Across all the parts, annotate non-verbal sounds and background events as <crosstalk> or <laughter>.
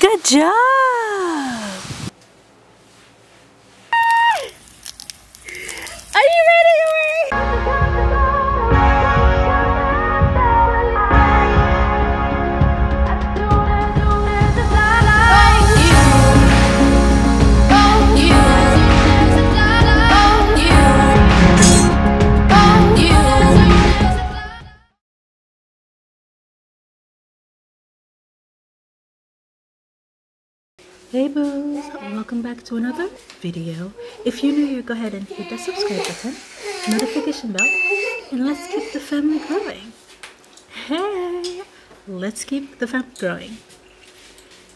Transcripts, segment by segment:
Good job! Hey boos, welcome back to another video. If you're new here, go ahead and hit that subscribe button, notification bell, and let's keep the family growing. Hey, let's keep the family growing.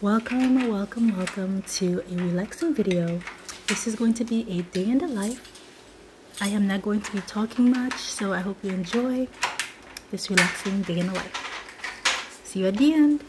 Welcome, welcome, welcome to a relaxing video. This is going to be a day in the life. I am not going to be talking much, so I hope you enjoy this relaxing day in the life. See you at the end.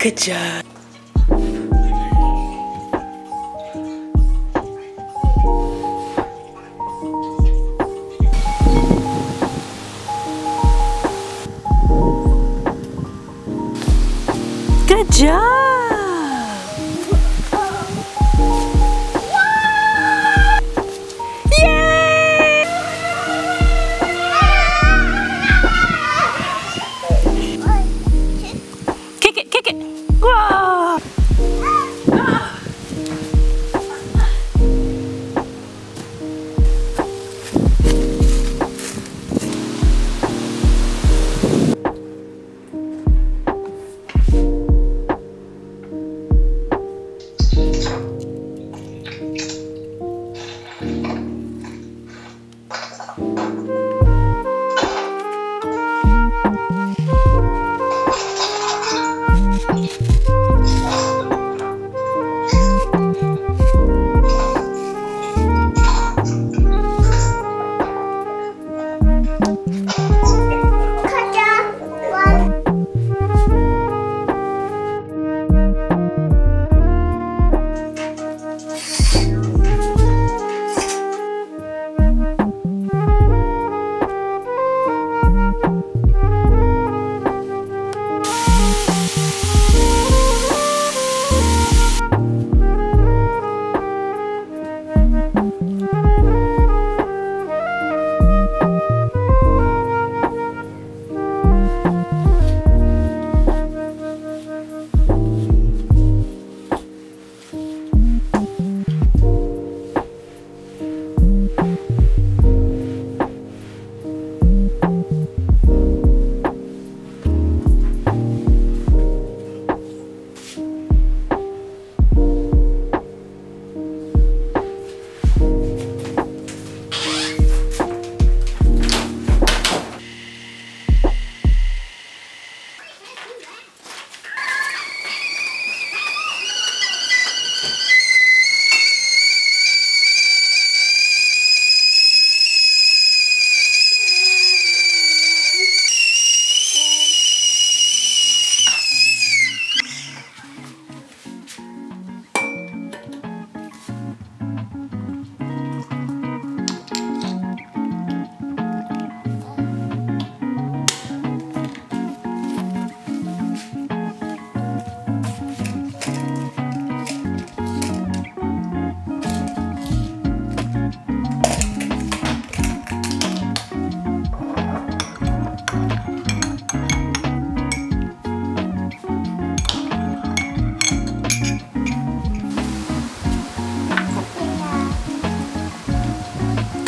Good job. Good job.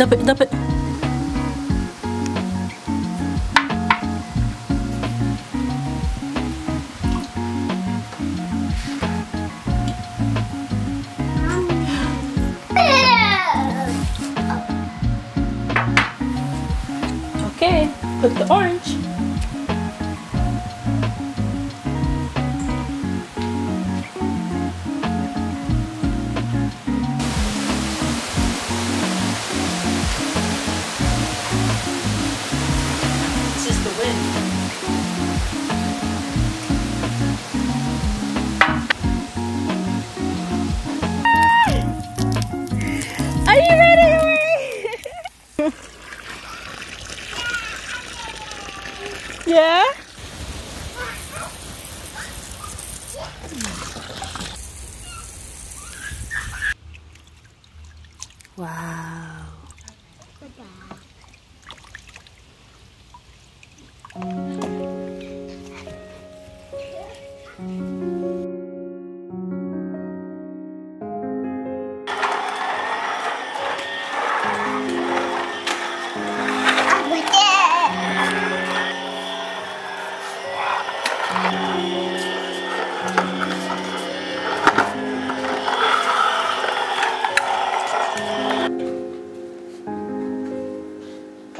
Dump it, dump it. <gasps> Okay, put the orange. Wow.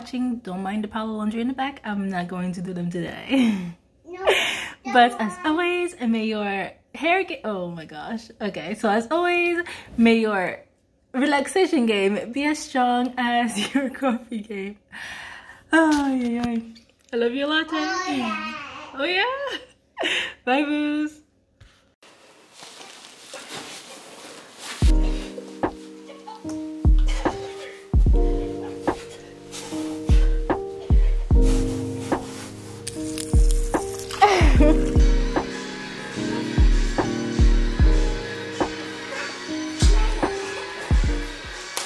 watching. Don't mind the pile of laundry in the back. I'm not going to do them today. No. <laughs> but as always, may your hair get oh my gosh. Okay, so as always, may your relaxation game be as strong as <laughs> your coffee game. Oh, yeah, yeah. I love you a lot. Oh, yeah. Oh, <laughs> Bye, boos.